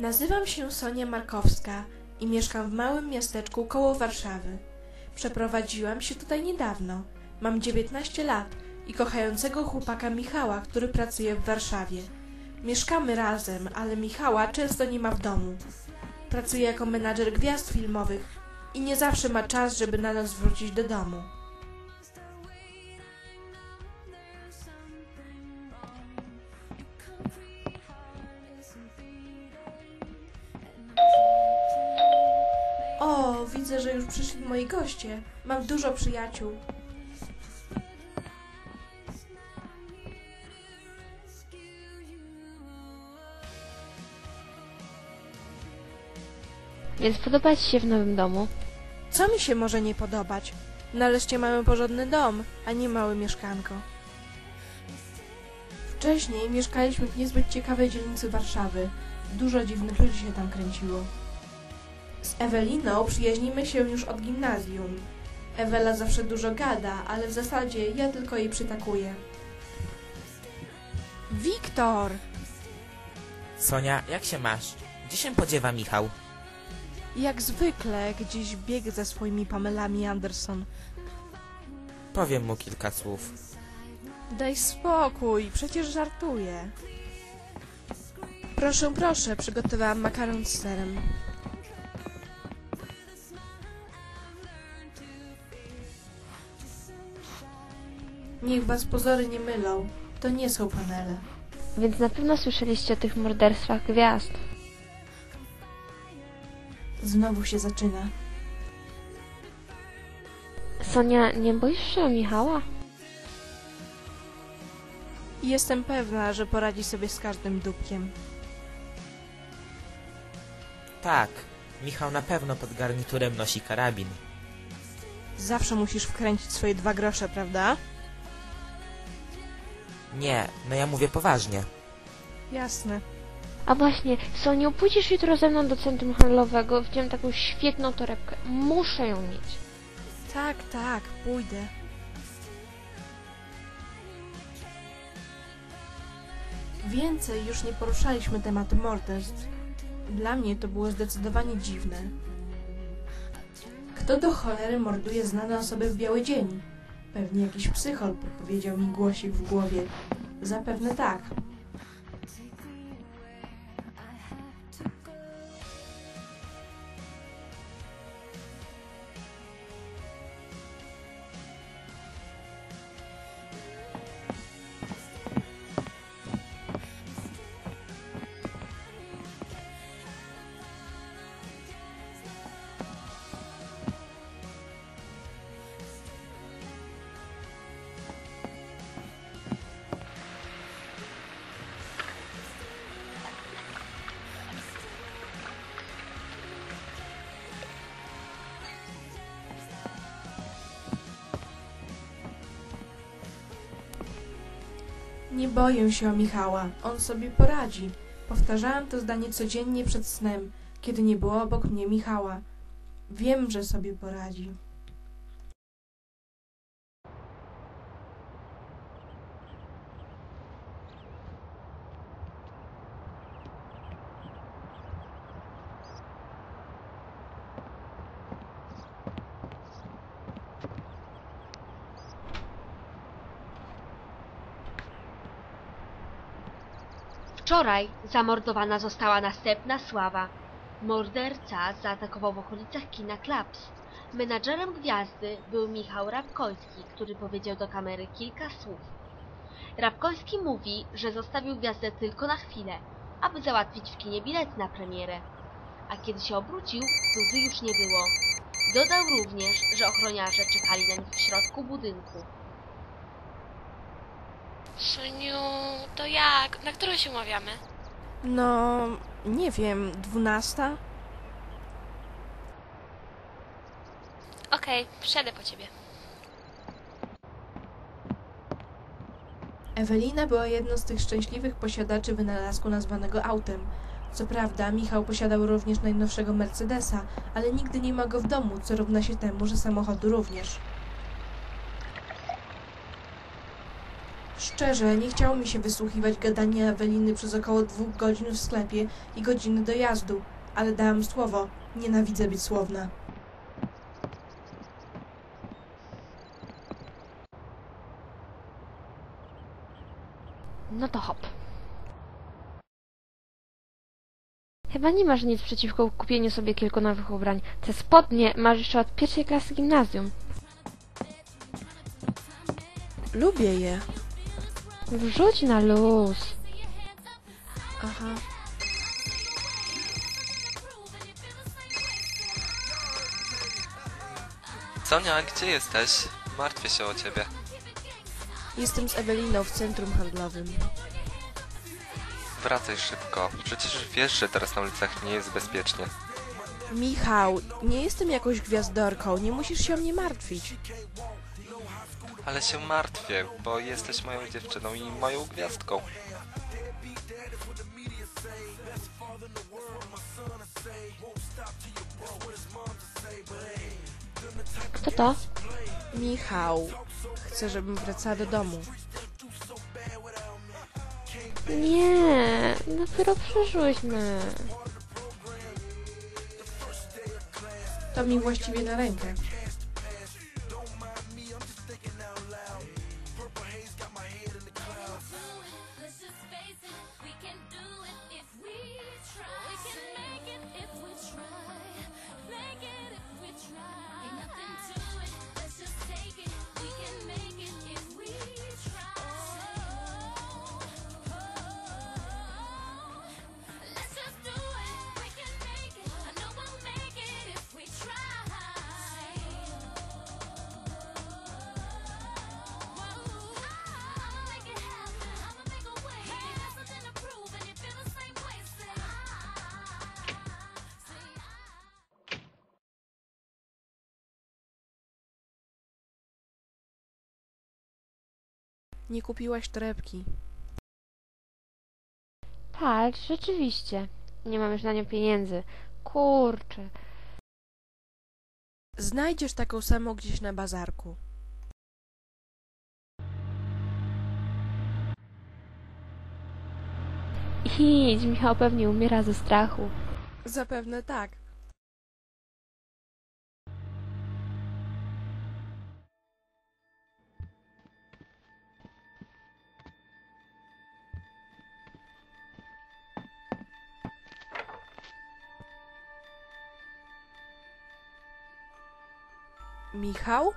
Nazywam się Sonia Markowska i mieszkam w małym miasteczku koło Warszawy. Przeprowadziłam się tutaj niedawno. Mam 19 lat i kochającego chłopaka Michała, który pracuje w Warszawie. Mieszkamy razem, ale Michała często nie ma w domu. Pracuje jako menadżer gwiazd filmowych i nie zawsze ma czas, żeby na nas wrócić do domu. Widzę, że już przyszli moi goście. Mam dużo przyjaciół. Więc podoba Ci się w nowym domu? Co mi się może nie podobać? Nareszcie mamy porządny dom, a nie małe mieszkanko. Wcześniej mieszkaliśmy w niezbyt ciekawej dzielnicy Warszawy. Dużo dziwnych ludzi się tam kręciło. Z Eweliną przyjaźnimy się już od gimnazjum. Ewela zawsze dużo gada, ale w zasadzie ja tylko jej przytakuję. Wiktor! Sonia, jak się masz? Gdzie się podziewa Michał? Jak zwykle gdzieś biegł ze swoimi Pamelami Anderson. Powiem mu kilka słów. Daj spokój, przecież żartuję. Proszę, proszę, przygotowałam makaron z serem. Niech was pozory nie mylą. To nie są panele. Więc na pewno słyszeliście o tych morderstwach gwiazd. Znowu się zaczyna. Sonia, nie boisz się o Michała? Jestem pewna, że poradzi sobie z każdym dupkiem. Tak, Michał na pewno pod garniturem nosi karabin. Zawsze musisz wkręcić swoje dwa grosze, prawda? Nie, no ja mówię poważnie. Jasne. A właśnie, Soniu, pójdziesz jutro ze mną do centrum handlowego. Widziałem taką świetną torebkę. Muszę ją mieć. Tak, tak, pójdę. Więcej już nie poruszaliśmy tematu morderstw. Dla mnie to było zdecydowanie dziwne. Kto do cholery morduje znane osoby w biały dzień? Pewnie jakiś psychol, powiedział mi głosik w głowie. Zapewne tak. Nie boję się o Michała, on sobie poradzi. Powtarzałam to zdanie codziennie przed snem, kiedy nie było obok mnie Michała. Wiem, że sobie poradzi. Wczoraj zamordowana została następna sława. Morderca zaatakował w okolicach kina Klaps. Menadżerem gwiazdy był Michał Rabkoński, który powiedział do kamery kilka słów. Rabkoński mówi, że zostawił gwiazdę tylko na chwilę, aby załatwić w kinie bilet na premierę. A kiedy się obrócił, Zuzy już nie było. Dodał również, że ochroniarze czekali na nich w środku budynku. Soniu, to jak? Na którą się umawiamy? No, nie wiem, dwunasta? Okej, przyjadę po ciebie. Ewelina była jedną z tych szczęśliwych posiadaczy wynalazku nazwanego autem. Co prawda, Michał posiadał również najnowszego Mercedesa, ale nigdy nie ma go w domu, co równa się temu, że samochodu również. Szczerze, nie chciało mi się wysłuchiwać gadania Eweliny przez około dwóch godzin w sklepie i godziny dojazdu, ale dałam słowo, nienawidzę być słowna. No to hop. Chyba nie masz nic przeciwko kupieniu sobie kilku nowych ubrań. Te spodnie masz jeszcze od pierwszej klasy gimnazjum. Lubię je. Wrzuć na luz. Aha. Sonia, gdzie jesteś? Martwię się o ciebie. Jestem z Eweliną w centrum handlowym. Wracaj szybko. Przecież wiesz, że teraz na ulicach nie jest bezpiecznie. Michał, nie jestem jakąś gwiazdorką, nie musisz się o mnie martwić. Ale się martwię, bo jesteś moją dziewczyną i moją gwiazdką. Kto to? Michał, chcę, żebym wracała do domu. Nie, dopiero przeszłyśmy. To mi właściwie na rękę. Nie kupiłaś torebki. Patrz, rzeczywiście. Nie mam już na nią pieniędzy. Kurczę. Znajdziesz taką samą gdzieś na bazarku. Idź, Michał pewnie umiera ze strachu. Zapewne tak. Michał?